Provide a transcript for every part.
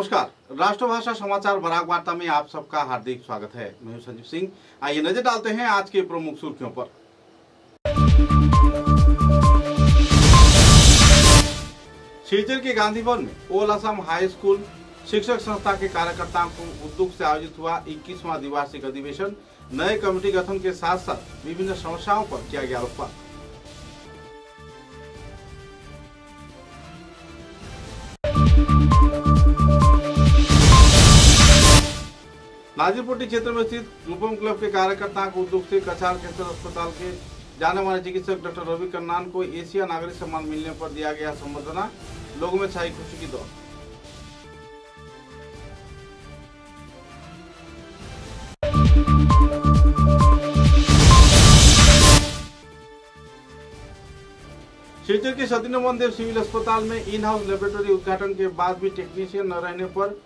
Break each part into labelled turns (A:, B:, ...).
A: नमस्कार। राष्ट्रभाषा समाचार बराक वार्ता में आप सबका हार्दिक स्वागत है। मैं हूँ संजीव सिंह। आइए नज़र डालते हैं आज के प्रमुख सुर्खियों पर। शिलचर के गांधी भवन में ओल असम हाई स्कूल शिक्षक संस्था के कार्यकर्ताओं को उद्योग से आयोजित हुआ 21वां द्विवार्षिक अधिवेशन। नए कमेटी गठन के साथ साथ विभिन्न समस्याओं पर किया गया आलोकपात नाजीपुटी क्षेत्र में स्थित रूपम क्लब के कार्यकर्ताओं को उद्योग से कछार कैंसर अस्पताल के जाने माने चिकित्सक डॉक्टर रवि कन्नान को एशिया नागरिक सम्मान मिलने पर दिया गया संवर्धना लोगों में छाई खुशी की दौड़। शिलचर के सती देव सिविल अस्पताल में इन हाउस लेबोरेटरी उद्घाटन के बाद भी टेक्नीशियन न रहने पर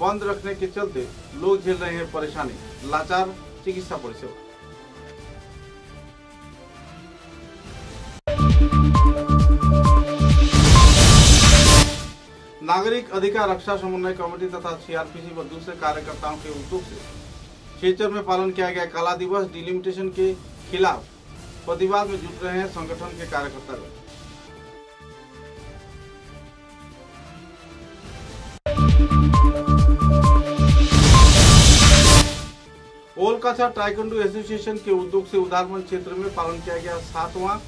A: बंद रखने के चलते लोग झेल रहे हैं परेशानी। लाचार चिकित्सा परिसेवा नागरिक अधिकार रक्षा समन्वय कमेटी तथा सीआरपीसी व दूसरे कार्यकर्ताओं के उद्योग से शिलचर में पालन किया गया काला दिवस डिलिमिटेशन के खिलाफ प्रतिवाद में जुट रहे हैं संगठन के कार्यकर्ता ओलकाछा टाइकोंडो एसोसिएशन के उद्योग से उदारमंद क्षेत्र में पालन किया गया सातवां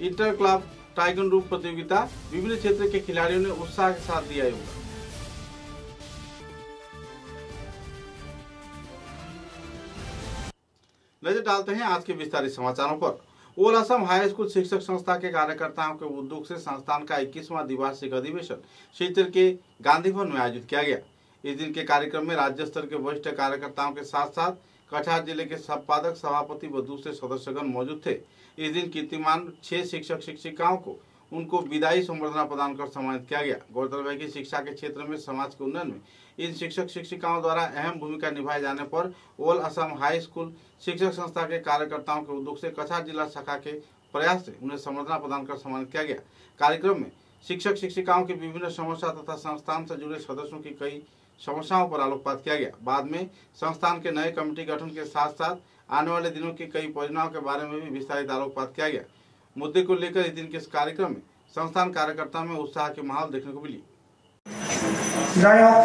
A: इंटर क्लब टाइकोंडो प्रतियोगिता। विभिन्न क्षेत्र के खिलाड़ियों ने उत्साह के साथ दिया योगदान। नज़र डालते हैं आज के विस्तारित समाचारों पर। ओल असम हाई स्कूल शिक्षक संस्था के कार्यकर्ताओं के उद्योग से संस्थान का इक्कीसवां द्विवार्षिक अधिवेशन क्षेत्र के गांधी भवन में आयोजित किया गया। इस दिन के कार्यक्रम में राज्य स्तर के वरिष्ठ कार्यकर्ताओं के साथ साथ कटिहार ज़िले के संपादक, सभापति व दूसरे सदस्यगण मौजूद थे। इस दिन कीर्तिमान छह शिक्षक शिक्षिकाओं को उनको विदाई संवर्धना प्रदान कर सम्मानित किया गया। गौरतलब है कि शिक्षा के क्षेत्र में समाज के उन्नयन में इन शिक्षक शिक्षिकाओं द्वारा अहम भूमिका निभाए जाने पर ओल असम हाई स्कूल शिक्षक संस्था के कार्यकर्ताओं के उद्योग से कछार जिला शाखा के प्रयास से उन्हें संवर्धना प्रदान कर सम्मानित किया गया। कार्यक्रम में शिक्षक शिक्षिकाओं की विभिन्न समस्या तथा संस्थान से जुड़े सदस्यों की कई समस्याओं पर आलोकपात किया गया बाद में संस्थान के नए कमेटी गठन के साथ साथ आने वाले दिनों की कई परियोजनाओं के बारे में भी विस्तारित आलोकपात किया गया मुद्दे को लेकर इस दिन के इस कार्यक्रम में संस्थान कार्यकर्ताओं में उत्साह के माहौल देखने को मिली
B: যাই হোক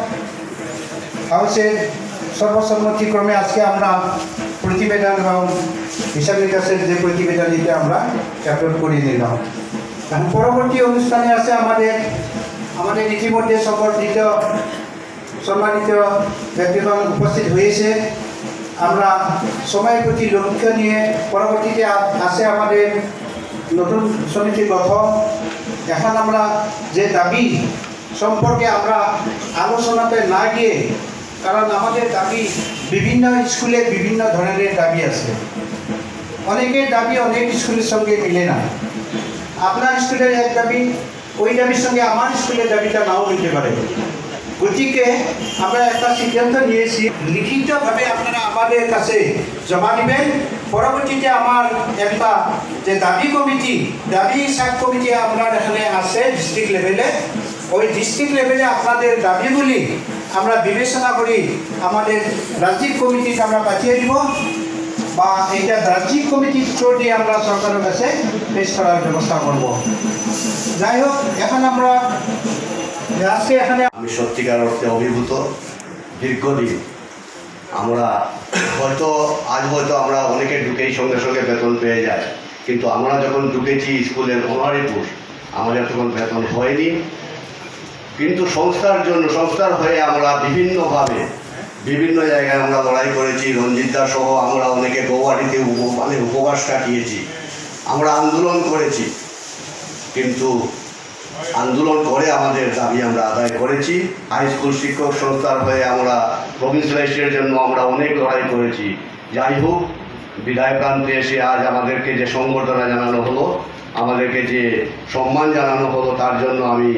B: হাউসের সর্বসম্মতিক্রমে আজকে আমরা প্রতিবেদন এবং হিসাব নিকাশের যে প্রতিবেদন দিতে আমরা আপলোড করিয়ে নিলাম এখন পরবর্তী অনুষ্ঠানে আছে আমাদের আমাদের ইতিমধ্যে সম্বর্ধিত সম্মানিত ব্যক্তিগণ উপস্থিত হয়েছে। আমরা সময়ের প্রতি লক্ষ্য নিয়ে পরবর্তীতে আসে আমাদের নতুন সমিতি গঠন। এখন আমরা যে দাবি সম্পর্কে আমরা আলোচনাতে না গিয়ে, কারণ আমাদের দাবি বিভিন্ন স্কুলে বিভিন্ন ধরনের দাবি আছে। অনেকের দাবি অনেক স্কুলের সঙ্গে মিলে না। আপনার স্কুলের এক দাবি, ওই দাবির সঙ্গে আমার স্কুলের দাবিটা নাও মিলতে পারে। গতিকে আমরা একটা সিদ্ধান্ত নিয়েছি। লিখিতভাবে আপনারা আমাদের কাছে জমা দিবেন। পরবর্তীতে আমার একটা যে দাবি কমিটি, দাবি সাব কমিটি আপনার এখানে আছে ডিস্ট্রিক্ট লেভেলে ওই ডিস্ট্রিক্ট লেভেলে আপনাদের দাবিগুলি আমরা বিবেচনা করি, আমাদের রাজ্যিক কমিটিকে আমরা পাঠিয়ে দিব বা এইটা রাজ্যিক কমিটির থ্রু আমরা সরকারের কাছে পেশ করার ব্যবস্থা করব। যাই হোক, এখন আমরা
C: আমি সত্যিকার অর্থে অভিভূত। দীর্ঘদিন আমরা হয়তো, আজ হয়তো আমরা অনেকে ঢুকেই সঙ্গে সঙ্গে বেতন পেয়ে যায় কিন্তু আমরা যখন ঢুকেছি স্কুলের অনারি পোস্ট আমাদের তখন বেতন হয়নি। কিন্তু সংস্থার জন্য, সংস্থার হয়ে আমরা বিভিন্নভাবে, বিভিন্ন জায়গায় আমরা লড়াই করেছি। রঞ্জিতা সহ আমরা অনেকে গৌহাটিতে মানে উপবাস কাটিয়েছি। আমরা আন্দোলন করেছি। কিন্তু আন্দোলন করে আমাদের দাবি আমরা আদায় করেছি। হাই স্কুল শিক্ষক সংস্থার হয়ে আমরা প্রভিন্সিয়ালাইজের জন্য আমরা অনেক লড়াই করেছি। যাই হোক বিধায়ক প্রান্তে এসে আজ আমাদেরকে যে সংবর্ধনা জানানো হলো, আমাদেরকে যে সম্মান জানানো হলো, তার জন্য আমি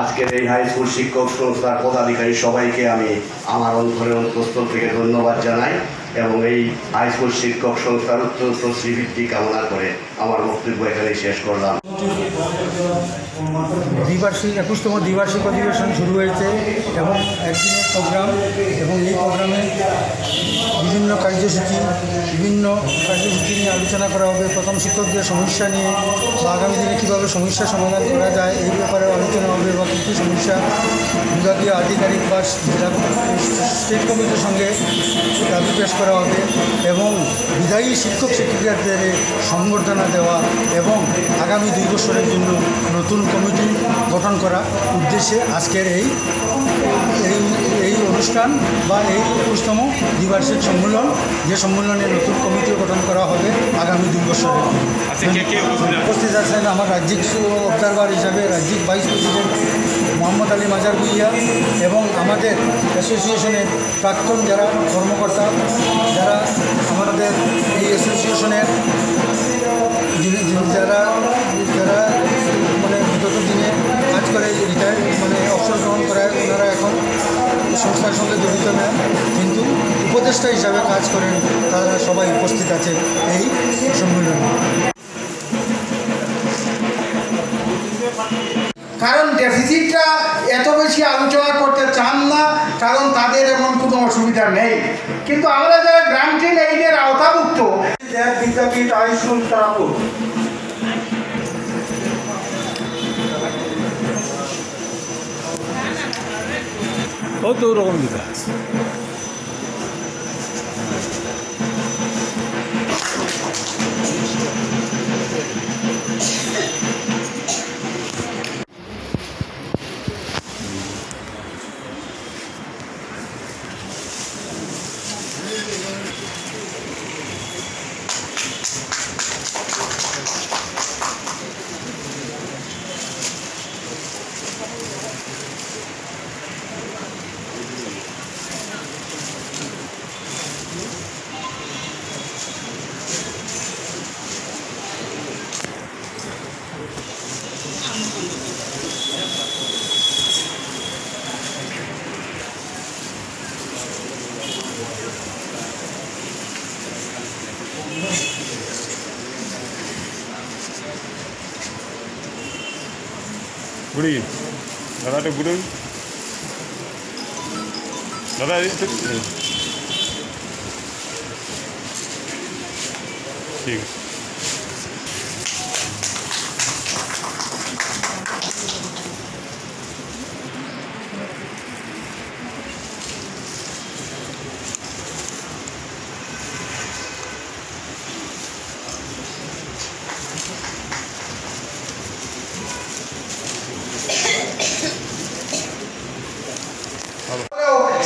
C: আজকের এই হাই স্কুল শিক্ষক সংস্থার পদাধিকারী সবাইকে আমি আমার অন্তরের অন্তঃস্থল থেকে ধন্যবাদ জানাই এবং এই হাই স্কুল শিক্ষক সংস্থার উত্তর শ্রীবৃদ্ধি কামনা করে আমার বক্তব্য এখানেই শেষ করলাম।
D: দ্বিবার্ষিক, একুশতম দ্বিবার্ষিক অধিবেশন শুরু হয়েছে এবং একদিনের প্রোগ্রাম এবং এই প্রোগ্রামে বিভিন্ন কার্যসূচি বিভিন্ন কার্যসূচি নিয়ে আলোচনা করা হবে। প্রথম শিক্ষকদের সমস্যা নিয়ে বা আগামী দিনে কীভাবে সমস্যা সমাধান করা যায় এই ব্যাপারে আলোচনা হবে বা কী কী সমস্যা বিভাগীয় আধিকারিক বা স্টেট কমিটির সঙ্গে পেশ করা হবে এবং বিদায়ী শিক্ষক শিক্ষিকাদের সংবর্ধনা দেওয়া এবং আগামী দুই বছরের জন্য নতুন কমিটি গঠন করা উদ্দেশ্যে আজকের এই এই এই অনুষ্ঠান বা এই একুশতম দ্বিবার্ষিক সম্মেলন যে সম্মেলনে নতুন কমিটি গঠন করা হবে আগামী দুই বছরের উপস্থিত আছেন আমার রাজ্যিক অবজারভার হিসাবে রাজ্যিক ভাইস প্রেসিডেন্ট মোহাম্মদ আলী মাজার ভুইয়া এবং আমাদের অ্যাসোসিয়েশনের প্রাক্তন যারা কর্মকর্তা, যারা আমাদের এই অ্যাসোসিয়েশনের যারা যারা মানে বিগত দিনে কাজ করে রিটায়ার মানে অবসর গ্রহণ করে, ওনারা এখন সংস্থার সঙ্গে জড়িত না। কিন্তু উপদেষ্টা হিসাবে কাজ করেন, তারা সবাই উপস্থিত আছে এই সম্মেলনে।
E: কারণ ডেফিসিটটা এত বেশি আলোচনা করতে চান না কারণ তাদের এমন কোনো অসুবিধা নেই। কিন্তু আমরা যারা গ্রান্টিন এইডের আওতাভুক্ত বিদ্যাপীঠ তারাপুর
F: ও তো ওরকম দিকা বুড়ি দাদাটা বুড়ি দাদা এই দাদা এই। ঠিক আছে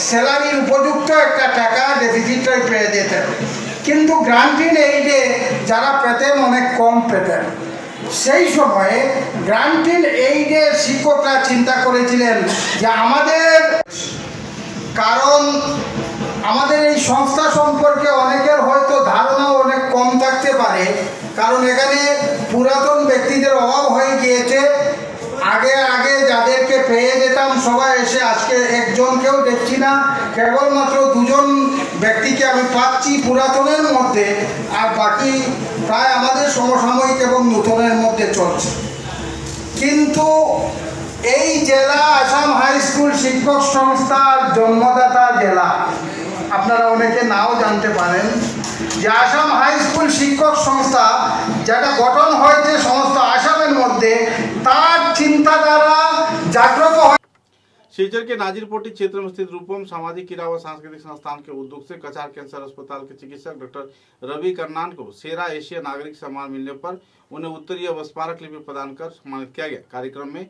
E: স্যালারির উপযুক্ত একটা টাকা ডেফিসিটটাই পেয়ে যেতেন কিন্তু গ্রান্টিন এইডে যারা পেতেন, অনেক কম পেতেন। সেই সময়ে গ্রান্টিন এইডের শিক্ষকরা চিন্তা করেছিলেন যে আমাদের কারণ আমাদের এই সংস্থা সম্পর্কে অনেকের হয়তো ধারণা অনেক কম থাকতে পারে, কারণ এখানে পুরাতন ব্যক্তিদের অভাব হয়ে গিয়েছে। আগে আগে যাদেরকে পেয়ে যেতাম, সবাই এসে আজকে একজনকেও দেখছি না, কেবলমাত্র দুজন ব্যক্তিকে আমি পাচ্ছি পুরাতনের মধ্যে, আর বাকি প্রায় আমাদের সমসাময়িক এবং নূতনের মধ্যে চলছে। কিন্তু এই জেলা আসাম হাই স্কুল শিক্ষক সংস্থার জন্মদাতা জেলা, আপনারা অনেকে নাও জানতে পারেন যে আসাম হাই স্কুল শিক্ষক সংস্থা যেটা গঠন হয়েছে সমস্ত আসামের মধ্যে তার চিন্তাধারা জাগ্রত হয়
A: शिवचर के नाजिरपोटी क्षेत्र में स्थित रूपम सामाजिक क्रीड़ा व सांस्कृतिक संस्थान के उद्योग से कचार कैंसर अस्पताल के चिकित्सक डॉक्टर रवि करनान को सेरा एशिया नागरिक सम्मान मिलने पर उन्हें उत्तरीय व स्मारक लिपि प्रदान कर सम्मानित किया गया कार्यक्रम में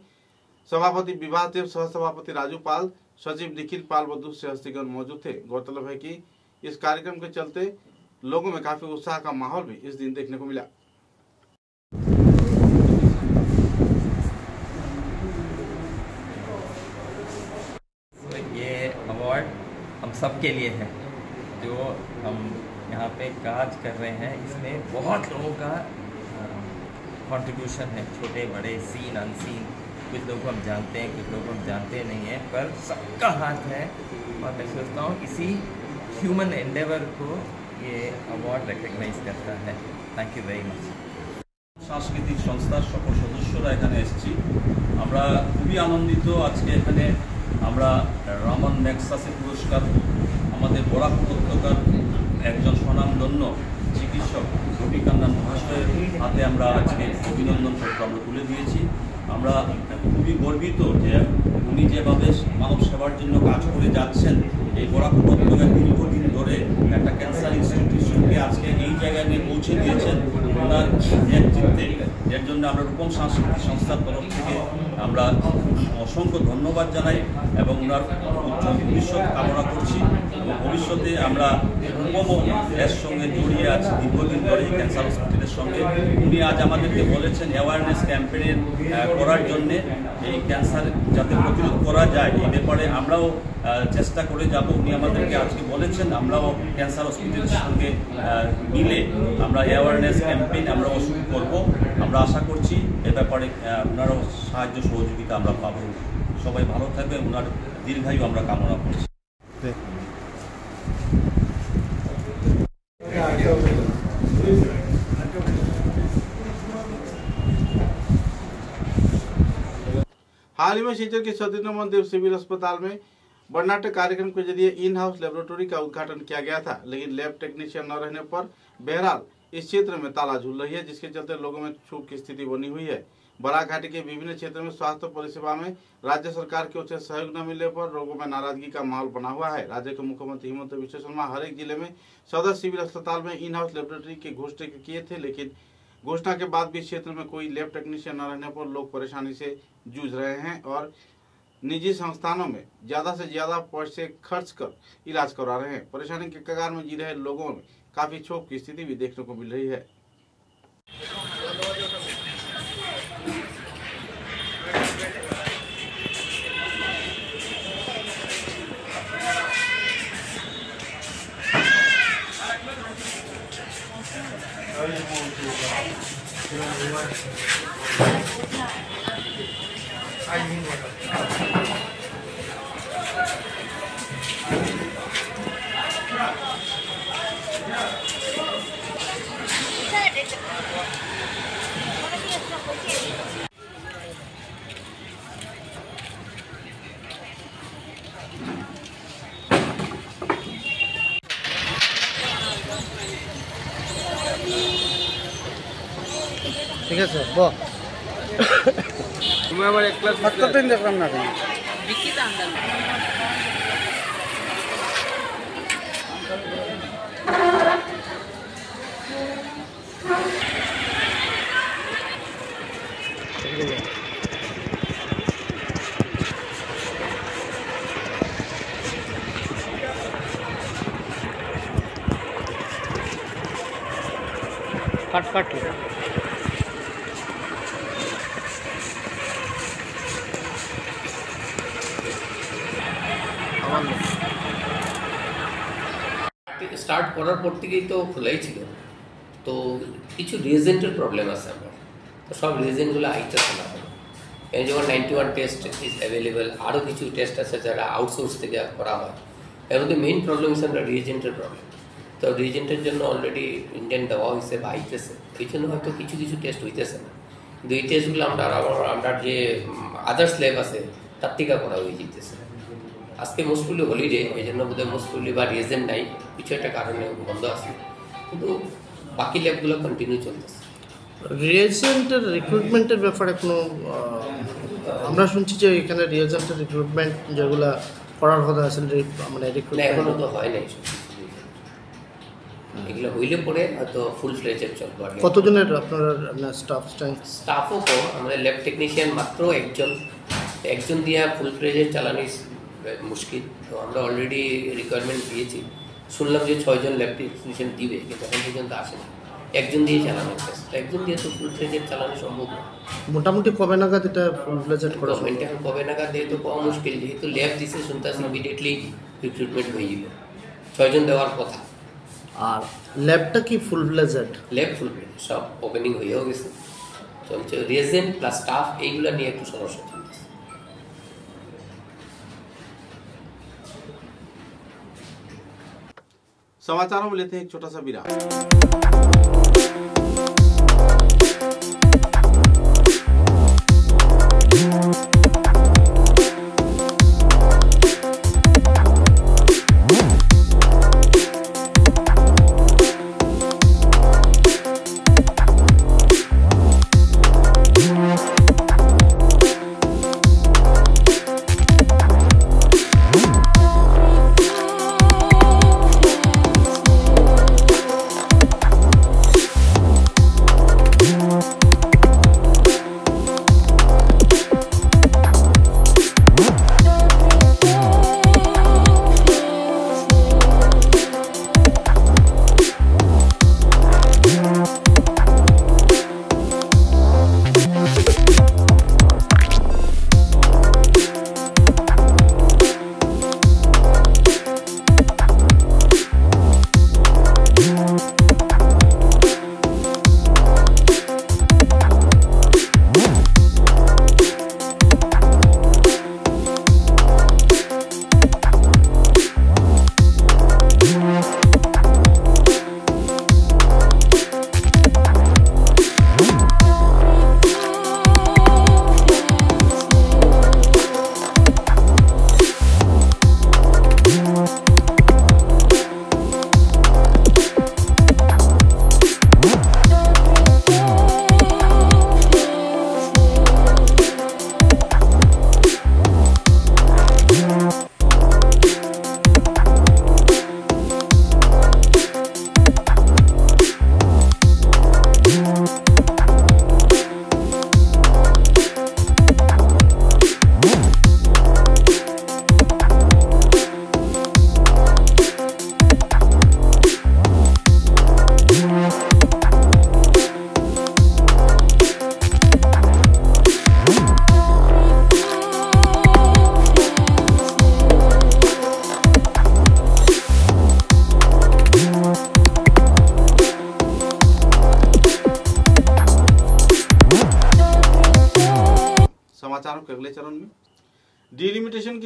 A: सभापति विवाह देव सह सभापति राजू पाल सचिव निखिल पाल व दूसरे हस्तीगण मौजूद थे गौरतलब है कि इस कार्यक्रम के चलते लोगों में काफ़ी उत्साह का माहौल भी इस दिन देखने को मिला।
G: ये अवार्ड हम सब के लिए है, जो हम यहाँ पे काज कर रहे हैं। इसमें बहुत लोगों का कंट्रीब्यूशन है, छोटे, बड़े सीन अनसीन कुछ लोग हम जानते हैं, कुछ लोग हम जानते नहीं हैं, पर सबका हाथ है। और मैं सोचता हूँ इसी ह्यूमन एंडेवर को ये अवार्ड रिकग्नाइज करता है थैंक यू वेरी मच
H: সাংস্কৃতিক সংস্থার সকল সদস্যরা এখানে এসেছি আমরা খুবই আনন্দিত আজকে এখানে আমরা রামান ম্যাক্সাসে পুরস্কার আমাদের বরাক উপত্যকার একজন স্বনামধন্য চিকিৎসক রবি কান্নান মহাশয়ের হাতে আমরা আজকে অভিনন্দন পত্র আমরা তুলে দিয়েছি আমরা খুবই গর্বিত যে উনি যেভাবে মানব সেবার জন্য কাজ করে যাচ্ছেন এই বরাক উপত্যকায় দীর্ঘদিন ধরে একটা ক্যান্সার ইনস্টিটিউশনকে আজকে এই জায়গায় নিয়ে পৌঁছে দিয়েছেন ওনার নেতৃত্বে। এর জন্য আমরা রূপম সাংস্কৃতিক সংস্থার তরফ থেকে আমরা অসংখ্য ধন্যবাদ জানাই এবং ওনার উজ্জ্বল ভবিষ্যৎ কামনা করছি। এবং ভবিষ্যতে আমরা রূপমও এর সঙ্গে জড়িয়ে আছি দীর্ঘদিন ধরে ক্যান্সার হসপিটালের সঙ্গে। উনি আজ আমাদেরকে বলেছেন অ্যাওয়ারনেস ক্যাম্পেইন করার জন্যে। এই ক্যান্সার যাতে প্রতিরোধ করা যায় এই ব্যাপারে আমরাও চেষ্টা করে যাব। উনি আমাদেরকে আজকে বলেছেন আমরাও ক্যান্সার হসপিটালের সঙ্গে মিলে আমরা অ্যাওয়ারনেস ক্যাম্পেইন আমরা শুরু করব। আমরা আশা করছি এ ব্যাপারে আহ, ওনারও সাহায্য সহযোগিতা আমরা পাবো। সবাই ভালো থাকবে ওনার দীর্ঘায়ু আমরা কামনা করছি।
A: हाल ही में शिलचर के सतीन्द्र मंदिर सिविल अस्पताल में वर्णाटक कार्यक्रम के ज़रिए इन हाउस लेबोरेटरी का उद्घाटन किया गया था, लेकिन लैब टेक्नीशियन न रहने पर बहरहाल इस क्षेत्र में ताला झूल रही है, जिसके चलते लोगों में क्षोभ की स्थिति बनी हुई है। बराक घाटी के विभिन्न क्षेत्र में स्वास्थ्य परिसेवा में राज्य सरकार की ओर से सहयोग न मिलने पर लोगों में नाराज़गी का माहौल बना हुआ है। राज्य के मुख्यमंत्री हिमंत विश्व शर्मा हर एक ज़िले में सदर सिविल अस्पताल में इन हाउस लेबोरेटरी की घोषणा किए थे, लेकिन घोषणा के बाद भी क्षेत्र में कोई लैब टेक्नीशियन न रहने पर लोग परेशानी से जूझ रहे हैं और निजी संस्थानों में ज़्यादा से ज़्यादा पैसे खर्च कर इलाज करवा रहे हैं। परेशानी के कगार में जी रहे लोगों में काफ़ी क्षोभ की स्थिति भी देखने को मिल रही है।
D: ঠিক আছে বল তুমি আবার এক ক্লাস দিন দেখলাম না কেন কাট কাট
I: স্টার্ট করার পর থেকেই তো খোলাই ছিল। তো কিছু রিয়েজেন্টের প্রবলেম আছে আমার। তো সব রিয়েজেন্টগুলো আইতেছে না এখন। এই যেমন ninety one test is available আরও কিছু টেস্ট আছে যারা আউটসোর্স থেকে করা হয়। এর মধ্যে মেইন প্রবলেম হচ্ছে আমরা রিয়েজেন্টের প্রবলেম তো রিয়েজেন্টের জন্য অলরেডি ইন্ডিয়ান দেওয়া হয়েছে বা আইতেছে। এই জন্য হয়তো কিছু কিছু টেস্ট হইতেছে না। এই টেস্টগুলো আমরা আমরা যে আদার্স ল্যাব আছে, তার থেকে করা হয়ে যেতেছে। আজকে মোস্টফুলি হলিডে এই জন্য বোধহয় মোস্টফুলি বা রিয়েজেন্ট নাই কিছু একটা কারণে বন্ধ আছে। কিন্তু বাকি ল্যাবগুলো কন্টিনিউ চলতেছে।
J: রিয়েজেন্টের রিক্রুটমেন্টের ব্যাপারে কোনো আমরা শুনছি যে এখানে রিয়েজেন্টের রিক্রুটমেন্ট যেগুলো করার কথা আছে মানে এখনও
I: তো হয় নাই এগুলো হইলে পরে হয়তো ফুল ফ্লেজের চলবে।
J: কতজনের আপনার স্টাফ টাইম
I: স্টাফও কম আমাদের ল্যাব টেকনিশিয়ান মাত্র একজন। একজন দিয়ে ফুল ফ্লেজের চালানি মুশকিল। তো আমরা অলরেডি রিকোয়ারমেন্ট দিয়েছি। শুনলাম যে ছয়জন ল্যাব টেকনিশিয়ান দিবে কিন্তু এখন পর্যন্ত আসেনি একজন দিয়ে চালানো একজন দিয়ে তো ফুল ফ্লেজের চালানো সম্ভব না।
J: মোটামুটি কবে নাগাদ এটা ফুল ফ্লেজেড করা?
I: গভর্নমেন্ট এখন কবে নাগাদ দিয়ে তো পাওয়া মুশকিল। যেহেতু ল্যাব দিছে শুনতেছি ইমিডিয়েটলি রিক্রুটমেন্ট হয়ে যাবে। ছয়জন দেওয়ার কথা।
J: আর ল্যাবটা কি ফুল ফ্লেজেড
I: ল্যাব ফুল সব ওপেনিং হয়েও গেছে। চলছে রেজেন্ট প্লাস স্টাফ এইগুলো নিয়ে একটু সমস্যা চলতেছে
A: समाचारों में लेते हैं एक छोटा सा विराम।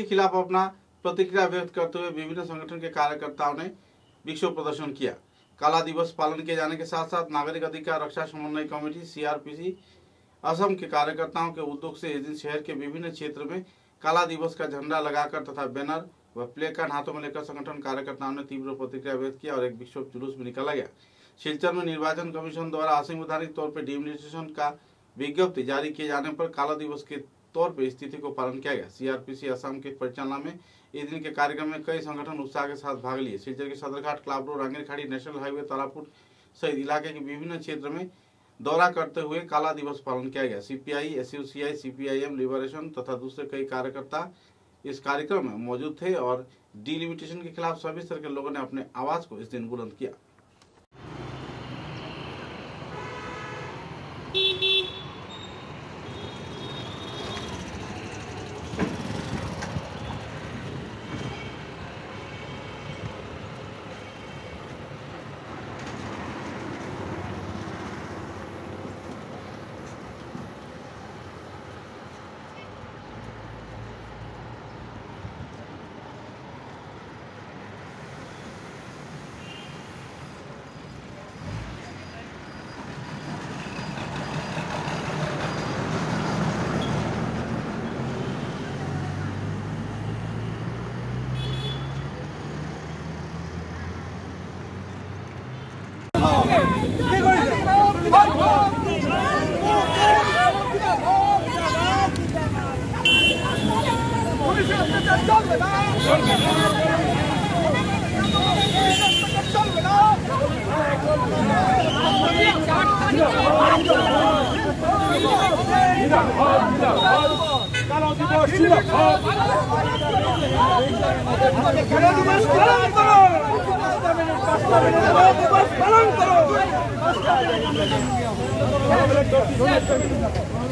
A: खिलाफ अपना प्रतिक्रिया व्यक्त करते हुए विभिन्न संगठन के कार्यकर्ताओं ने विक्षोभ प्रदर्शन किया। काला दिवस पालन किए जाने के साथ साथ नागरिक अधिकार रक्षा समन्वय कमेटी सीआरपीसी असम के कार्यकर्ताओं के उद्योग से दिन शहर के विभिन्न क्षेत्र में काला दिवस का झंडा लगाकर तथा बैनर व प्ले कार्ड हाथों में लेकर संगठन कार्यकर्ताओं ने तीव्र प्रतिक्रिया व्यक्त किया और एक विक्षोभ जुलूस भी निकाला गया। शिलचर में निर्वाचन कमीशन द्वारा असंवैधानिक तौर पर डिमिनिटेशन का विज्ञप्ति जारी किए जाने पर काला दिवस के तौर पर स्थिति को पालन किया गया। सीआरपीसी असम के परिचालना में इस दिन के कार्यक्रम में कई संगठन उत्साह के साथ भाग लिए। शिलचर के सदरघाट, क्लाबरो रांगीरखाड़ी नेशनल हाईवे, तारापुर सहित इलाके के विभिन्न क्षेत्र में दौरा करते हुए काला दिवस पालन किया गया। सीपीआई, एसयूसीआई, सीपीआईएम, लिबरेशन तथा दूसरे कई कार्यकर्ता इस कार्यक्रम में मौजूद थे और डिलिमिटेशन के खिलाफ सभी स्तर के लोगों ने अपने आवाज़ को इस दिन बुलंद किया।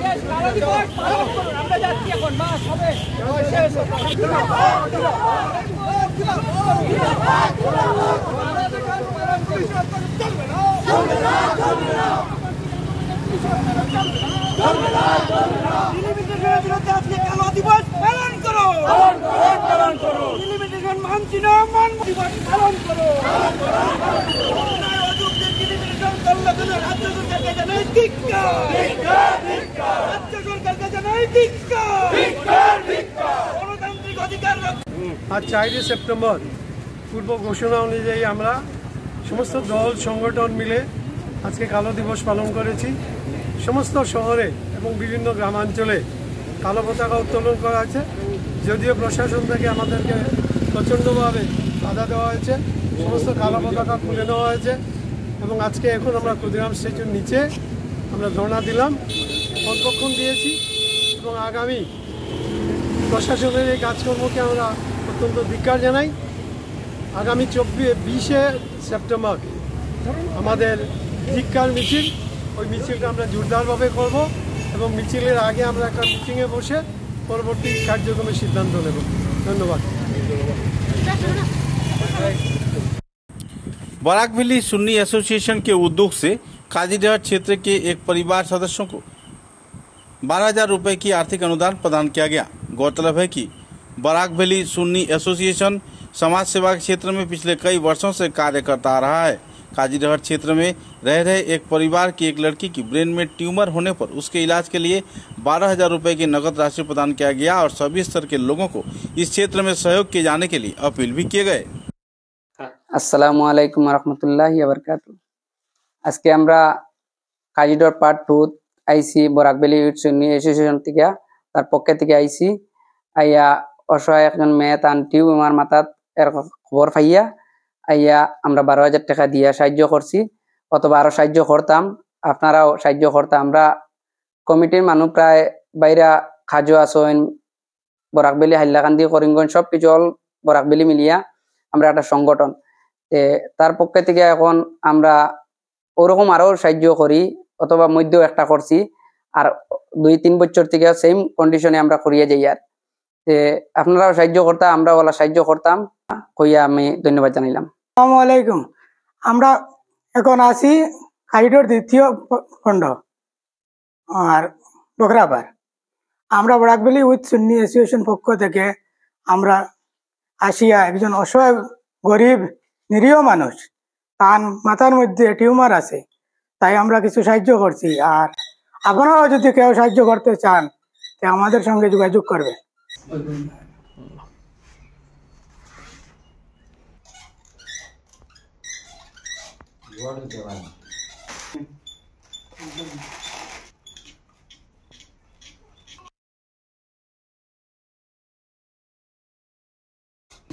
A: Yes, যাচ্ছি এখন মা সবে আজকে কালো দিবস পালন করো পালন রাজ্য সরকার
K: আজ চারই সেপ্টেম্বর। পূর্ব ঘোষণা অনুযায়ী আমরা সমস্ত দল, সংগঠন মিলে আজকে কালো দিবস পালন করেছি। সমস্ত শহরে এবং বিভিন্ন গ্রামাঞ্চলে কালো পতাকা উত্তোলন করা আছে যদিও প্রশাসন থেকে আমাদেরকে প্রচণ্ডভাবে বাধা দেওয়া হয়েছে। সমস্ত কালো পতাকা খুলে নেওয়া হয়েছে এবং আজকে এখন আমরা ক্ষুদিরাম স্ট্যাচুর নিচে আমরা ধর্ণা দিলাম অল্পক্ষণ দিয়েছি। এবং আগামী প্রশাসনের এই কাজকর্মকে আমরা অত্যন্ত ধিক্কার জানাই আগামী চব্বিশ বিশে সেপ্টেম্বর আমাদের ধিক্কার মিছিল ওই মিছিলটা আমরা জোরদারভাবে করব এবং মিছিলের আগে আমরা একটা মিটিংয়ে বসে পরবর্তী কার্যক্রমের সিদ্ধান্ত নেব ধন্যবাদ
A: बराक वैली सुन्नी एसोसिएशन के उद्योग से काजीडहर क्षेत्र के एक परिवार सदस्यों को बारह हजार रुपये की आर्थिक अनुदान प्रदान किया गया गौरतलब है कि बराक वैली सुन्नी एसोसिएशन समाज सेवा के क्षेत्र में पिछले कई वर्षों से कार्य करता आ रहा है काजीडहर क्षेत्र में रह रहे एक परिवार की एक लड़की की ब्रेन में ट्यूमर होने पर उसके इलाज के लिए बारह हजार रुपये की नकद राशि प्रदान किया गया और सभी स्तर के लोगों को इस क्षेत्र में सहयोग किए जाने के लिए अपील भी किए गए
L: আসসালামু আলাইকুম রহমতুল্লাহ বরকাত আজকে আমরা কাজিডর পার্ট টু আইসি বরাকবেলি সুন্নি অ্যাসোসিয়েশন থেকে, তার পক্ষে থেকে আইসি। আইয়া অসহায় একজন মেয়ে, তান টিউব আমার মাথাত এর খবর পাইয়া, আইয়া আমরা বারো হাজার টাকা দিয়া সাহায্য করছি অথবা আরও সাহায্য করতাম আপনারাও সাহায্য করতাম আমরা কমিটির মানুষ প্রায় বাইরা খাজো আসন বরাকবেলি হাইলাকান্দি, করিমগঞ্জ, সব কিছু অল বরাকবেলি মিলিয়া আমরা একটা সংগঠন। তার পক্ষে থেকে এখন আমরা ওরকম আরও সাহায্য করি অথবা মধ্যেও একটা করছি। আর দুই তিন বছর থেকে সেম কন্ডিশনে আমরা করিয়ে যাই আর। তে আপনারাও সাহায্য করতাম আমরা ওলা সাহায্য করতাম, কইয়া আমি ধন্যবাদ জানাইলাম।
M: আসসালামু আলাইকুম। আমরা এখন আছি হাইডোর দ্বিতীয় খণ্ড, আর বকরাবার আমরা বরাকবেলি উইথ সুন্নি অ্যাসোসিয়েশন পক্ষ থেকে আমরা আসিয়া একজন অসহায়, গরিব, নিরীহ মানুষ, তার মাথার মধ্যে টিউমার আছে। তাই আমরা কিছু সাহায্য করছি। আর আপনারাও যদি কেউ সাহায্য করতে চান, তা আমাদের সঙ্গে যোগাযোগ করবে।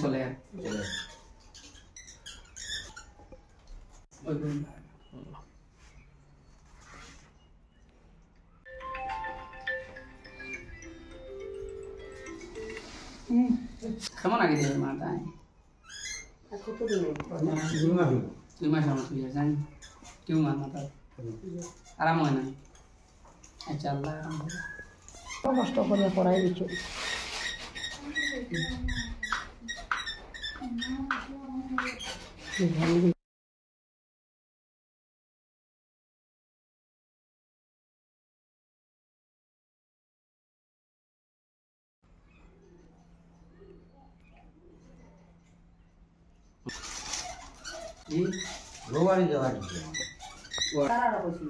L: চলে কেমন আগে দেবে মাথায় দুই মাস আমার তুই জানি। টিউমার মাথা আরাম হয় না? আচ্ছা আল্লাহ আরাম
M: কষ্ট করে পড়াই দিচ্ছ।
N: তারারা কইছি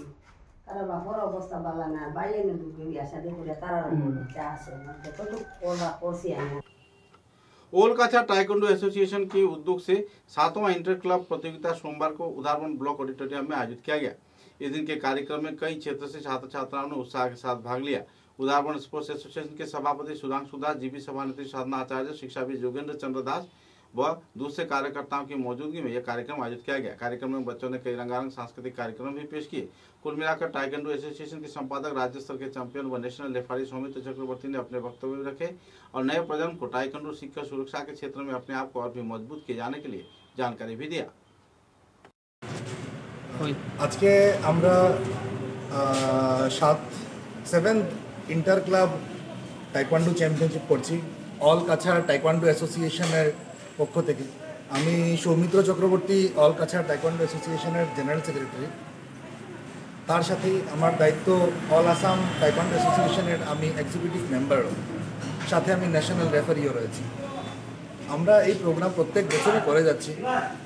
N: তারা বাপর অবস্থা ভালো না বাইরে না ঢুকে বিয়া শাদি করে তারারা চা আছে না কত পড়া পড়ছি আমি
A: ओलकाछा टाइकोंडो एसोसिएशन के उद्योग से सातवां इंटर क्लब प्रतियोगिता सोमवार को उदारवन ब्लॉक ऑडिटोरियम में आयोजित किया गया इस दिन के कार्यक्रम में कई क्षेत्र से छात्र छात्राओं ने उत्साह के साथ भाग लिया उदारवन स्पोर्ट्स एसोसिएशन के सभापति सुधांशु दास जीबी सभानेत्री साधना आचार्य शिक्षाविद योगेंद्र चंद्र दास व दूसरे कार्यकर्ताओं की मौजूदगी में यह कार्यक्रम आयोजित किया गया कार्यक्रम में बच्चों ने कई रंगारंग सांस्कृतिक कार्यक्रम भी पेश किए कुल मिलाकर टाइगेंडो एसोसिएशन के संपादक राज्य स्तर के चैंपियन व नेशनल रेफारी सौमित्र चक्रवर्ती ने अपने वक्तव्य में रखे और नए प्रजन्म को टाइगेंडो सीखकर सुरक्षा के क्षेत्र में अपने आप को और भी मजबूत किए जाने के लिए जानकारी भी दिया
O: আজকে আমরা আহ, সাত seventh inter club taekwondo championship করছি অল কাছাড় টাইকোয়ান্ডো অ্যাসোসিয়েশনের পক্ষ থেকে। আমি সৌমিত্র চক্রবর্তী অল কাছাড় টাইকোয়ান্ডো অ্যাসোসিয়েশনের জেনারেল সেক্রেটারি তার সাথেই আমার দায়িত্ব অল আসাম টাইকোয়ান্ডো অ্যাসোসিয়েশনের আমি এক্সিকিউটিভ মেম্বারও সাথে আমি ন্যাশনাল রেফারিও রয়েছি। আমরা এই প্রোগ্রাম প্রত্যেক বছরে করে যাচ্ছি।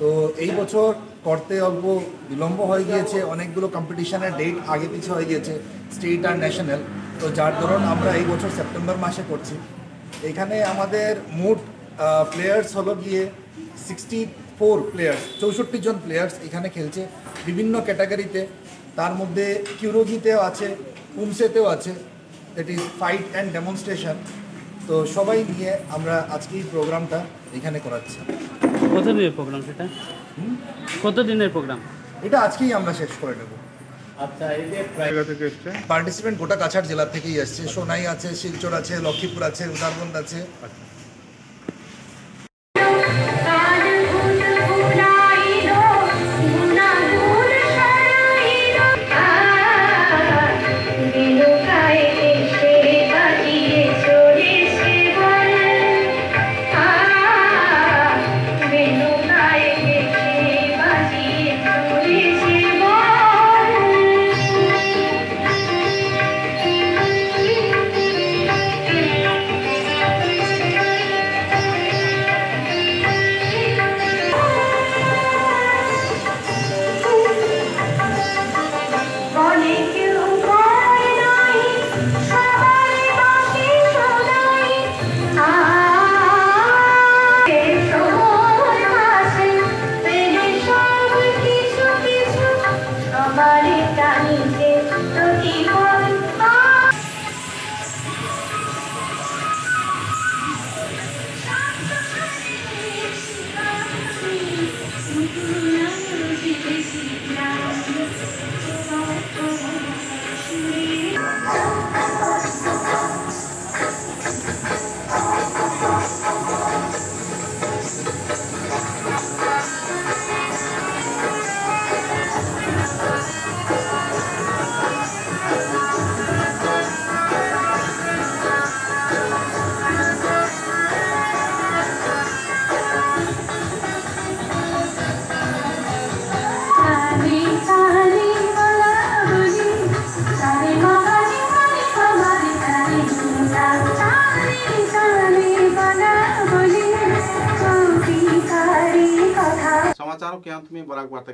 O: তো এই বছর করতে অল্প বিলম্ব হয়ে গিয়েছে। অনেকগুলো কম্পিটিশনের ডেট আগে পিছে হয়ে গিয়েছে স্টেট আর ন্যাশনাল তো যার দরুন আমরা এই বছর সেপ্টেম্বর মাসে করছি। এখানে আমাদের মোট প্লেয়ার্স হলো গিয়ে সিক্সটি ফোর প্লেয়ার্স চৌষট্টি জন প্লেয়ার্স এখানে খেলছে বিভিন্ন ক্যাটাগরিতে তার মধ্যে কিউরোগিতেও আছে পুমসেতেও আছে that is fight and demonstration তো সবাই নিয়ে আমরা আজকে এই প্রোগ্রামটা এখানে করাচ্ছি।
P: কত দিনের প্রোগ্রাম সেটা? কত দিনের প্রোগ্রাম
O: এটা আজকেই আমরা শেষ করে নেব।
P: আচ্ছা এই যে
O: পার্টিসিপেন্ট গোটা কাছাড় জেলা থেকেই আসছে। সোনাই আছে শিলচর আছে লক্ষ্মীপুর আছে উদারবন্দ আছে।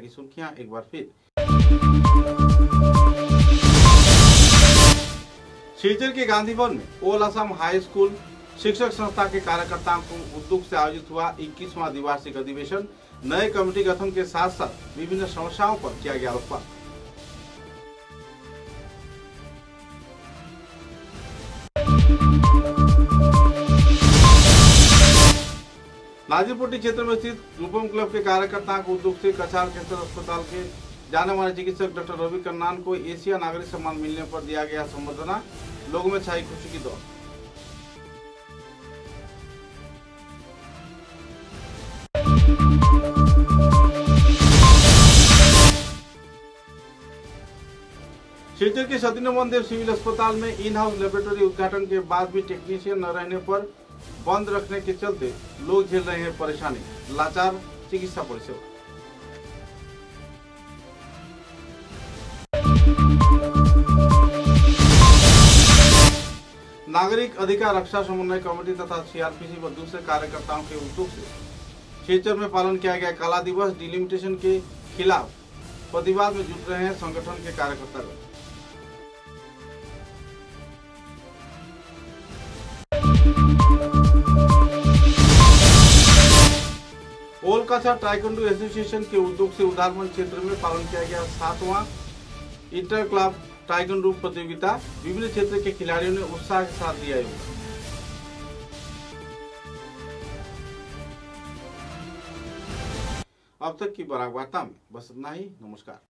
A: की सुर्खियाँ एक बार फिर। शिलचर के गांधी भवन में ओल असम हाई स्कूल शिक्षक संस्था के कार्यकर्ताओं को उद्योग से आयोजित हुआ 21वां द्विवार्षिक अधिवेशन। नए कमेटी गठन के साथ साथ विभिन्न समस्याओं पर किया गया आलोकपात नाजीपुर क्षेत्र में स्थित रूपम क्लब के कार्यकर्ताओं को उद्योग से कछार कैंसर अस्पताल के जाने माने चिकित्सक डॉक्टर रवि कन्नान को एशिया नागरिक सम्मान मिलने पर दिया गया संवर्धना लोगों में छाई खुशी की दौड़। शिलचर के सती मंदिर सिविल अस्पताल में इन हाउस लेबोरेटरी उद्घाटन के बाद भी टेक्नीशियन न रहने पर बंद रखने के चलते लोग झेल रहे हैं परेशानी। लाचार चिकित्सा परिसेवा नागरिक अधिकार रक्षा समन्वय कमेटी तथा सीआरपीसी व दूसरे कार्यकर्ताओं के उद्योग से क्षेत्र में पालन किया गया काला दिवस डिलिमिटेशन के खिलाफ प्रतिवाद में जुट रहे हैं संगठन के कार्यकर्ता ओलकाछा टाइकोंडो एसोसिएशन के उद्योग से उदाहरण क्षेत्र में पालन किया गया सातवां इंटर क्लब टाइकोंडो प्रतियोगिता। विभिन्न क्षेत्र के खिलाड़ियों ने उत्साह के साथ दिया है। अब तक की बराक वार्ता में बस इतना ही। नमस्कार।